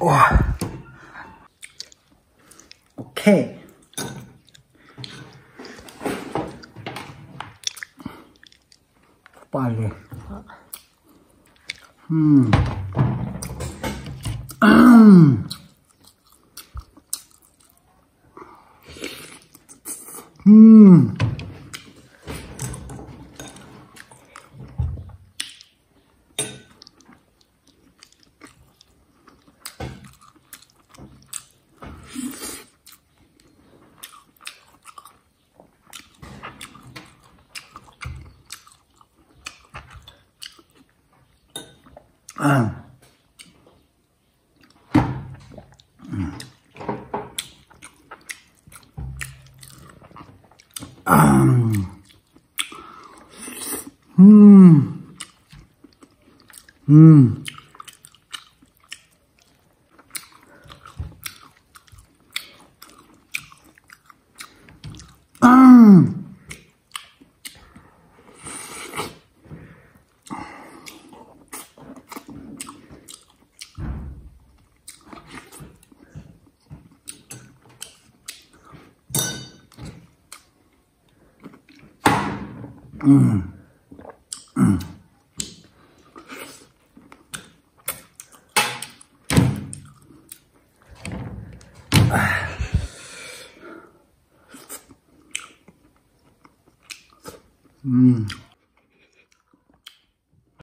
와. 오케이. 빨리. 음. 음. 음. 아. 아. 음. 음. 음. 음. 음. 음.